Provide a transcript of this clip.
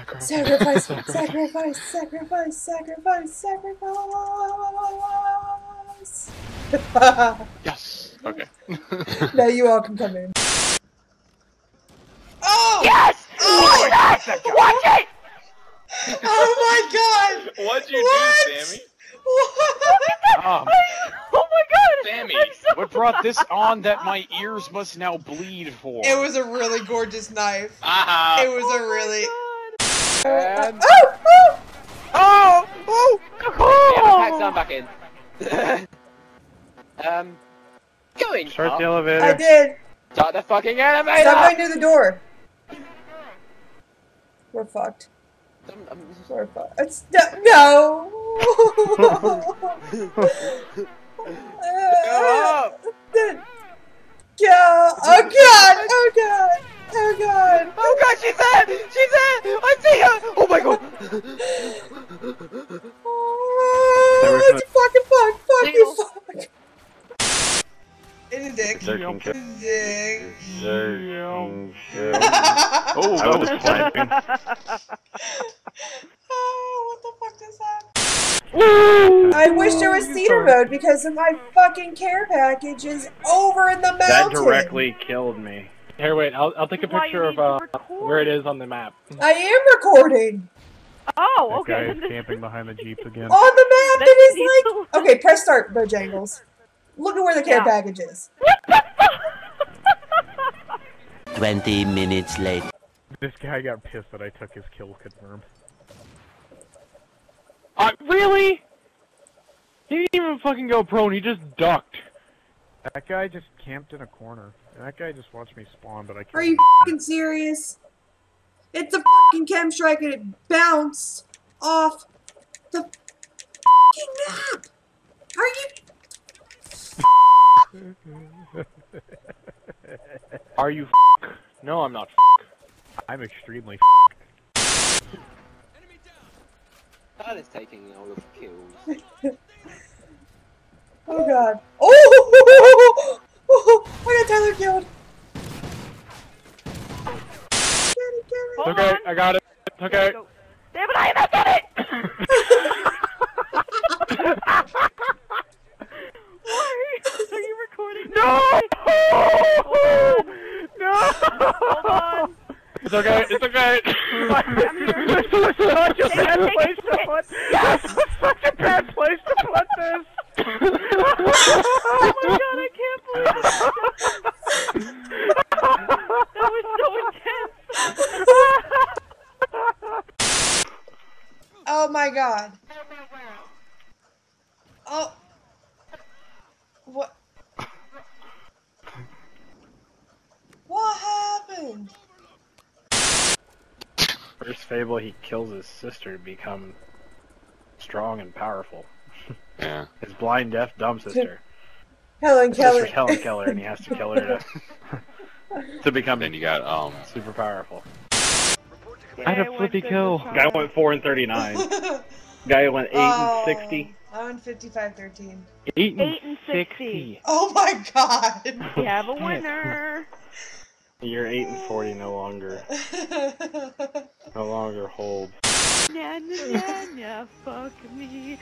Sacrifice, sacrifice, sacrifice, sacrifice, sacrifice. Yes. Okay. now you all can come in. Oh! Yes! Oh! Watch it! Watch it! Oh my god! What'd you What? do, Sammy? What? Um, Oh my god! Sammy. So what brought this on that my ears must now bleed for? It was a really gorgeous knife. Ah. It was a really. And- Oh! Oh! Oh! Oh! Yeah, my down back in. um, going Start up. the elevator. I did. Start the fucking elevator! Stop going near the door. We're fucked. Um, um, We're fucked. It's no. no. Go up! Yeah. Oh god. Oh god. Oh god. Oh god, she's there! She's there! I see her! Oh my god! Oh, it's fucking fuck. Fuck you. Fuck. In the dick. Thirteen kill. In the dick. Thirteen. Oh, I was sniping. oh, what the fuck does that? I wish there was cedar mode because of my fucking care package is over in the mountain. That directly killed me. Here, wait. I'll, I'll take a picture of uh, where it is on the map. I am recording Oh, That okay. guy is camping behind the jeep again. on the map. Then It is you like to- okay. Press start, Bojangles. Look at where the care Yeah. package is. 20 minutes later. This guy got pissed that I took his kill confirm. Uh, really? He didn't even fucking go prone. He just ducked. That guy just camped in a corner. That guy just watched me spawn, but I can't. Are you fucking serious? It's a fucking KEM strike and it bounced off the fucking map. Are you? Are you f- No, I'm not f- I'm extremely. That is taking all of the kills. Oh god. Oh! oh I got Tyler killed. Get it, get it. It's Hold okay. on. I got it. It's okay. Go. Damn it, I not done it! Why? Are you recording? No! Hold No! on. It's okay. It's okay. I'm here. This is such a bad place to put. Yes, it's such a bad place to put this. Oh my god, I can't believe it. That was so intense. Oh my god. Oh. What? What happened? First fable, he kills his sister to become strong and powerful. Yeah. His blind, deaf, dumb sister. Helen His Keller. sister's Helen Keller, and he has to kill her to, to become Then you got um. super powerful. I had a flippy kill. Guy went 4 and 39. Guy went 8 Oh, and 60. I'm on 5513. Eight and, Eight and 60. sixty. Oh my god. We have a winner. You're 8 and 40 no longer. No longer hold. Nya, nya, nya, nya, fuck me.